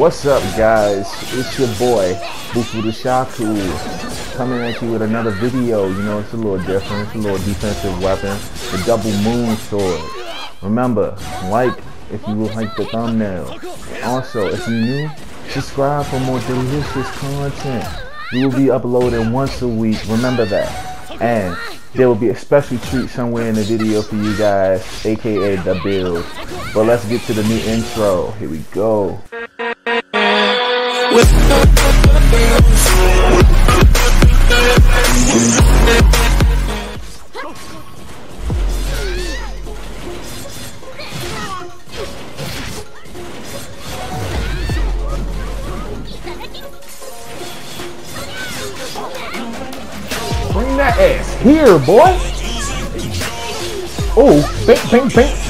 What's up, guys? It's your boy, Bufu Shaku, coming at you with another video. You know, it's a little different. It's a little defensive weapon, the double moon sword. Remember, like if you will like the thumbnail. Also, if you're new, subscribe for more delicious content. We will be uploading once a week. Remember that. And there will be a special treat somewhere in the video for you guys, aka the build. But let's get to the new intro. Here we go. Bring that ass here, boy. Oh, bing, bing, bing.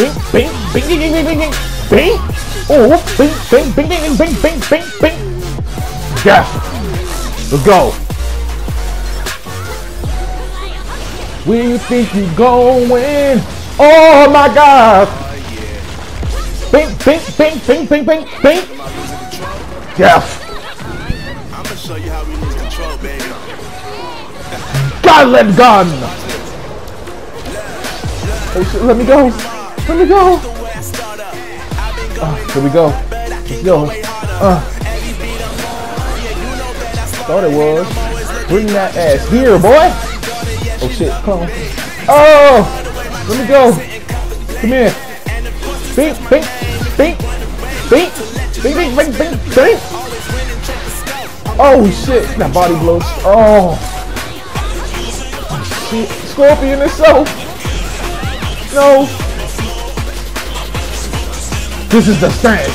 Bing, bing, bing, bing, bing, bing, bing, bing. Oh, bing, bing, bing, bing, bing, bing, bing, bing. Yeah. Let's go. Where you think you going? Oh my God. Bing, bing, bing, bing, bing, bing, bing. Yeah. I'm gonna show you how we lose control, baby. Gauntlet gun. Oh shit, let me go. Let me go. Uh, here we go. Let's go. Uh, thought it was. Bring that ass here, boy. Oh shit, come on. Oh, let me go. Come here. Bing, bing, bing, bing, bing, bing, bing, bing, bing. Oh shit, that body blows. Oh. Shit, Scorpion itself. No. This is the stance.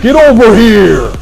Get over here!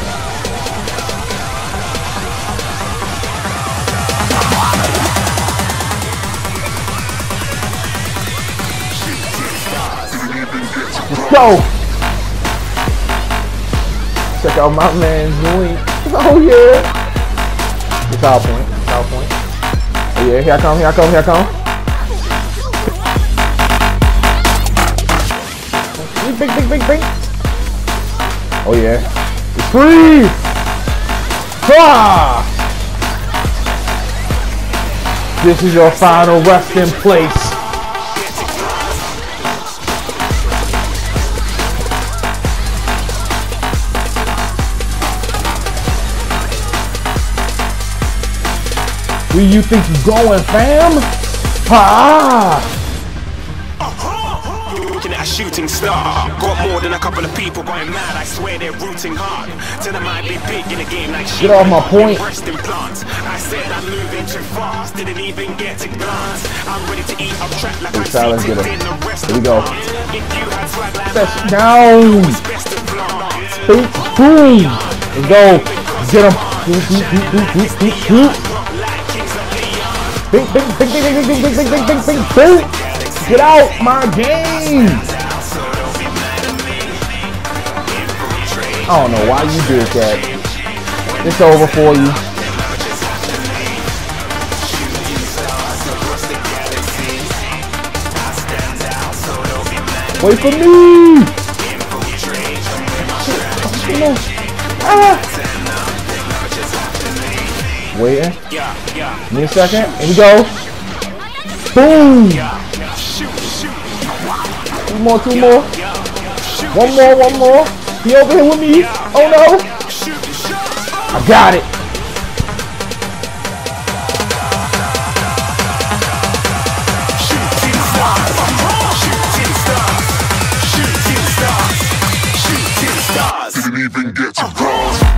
Go. Check out my man's link. Oh yeah. It's our point. It's our point. Oh yeah, here I come, here I come, here I come. Bing, bing, bing, bing. Oh yeah. It's free! Ah! This is your final resting place. Where you think you going, fam? Ha! Looking at a shooting star. Got more than a couple of people going mad. I swear they're rooting hard. Tell them I'd be big in the game like Get off my point. Breast implants. I said I'm moving too fast. Didn't even get to glance. I'm ready to eat up track like Big I'm silence, seated get him. in Here we go. restaurant. If you had swag like That's down. it's best to flaunt. Boom, boom. Let's go. Get him. Bing, bing, bing, bing, bing, bing, bing, bing, bing, bing, bing. Get out my game. I don't know why you did that. It's over for you. Wait for me! Ah! Waiting. Me a second. Here we go. Boom! Two more, two more. One more, one more. He over here with me. Oh no! I got it. Didn't even get to cross.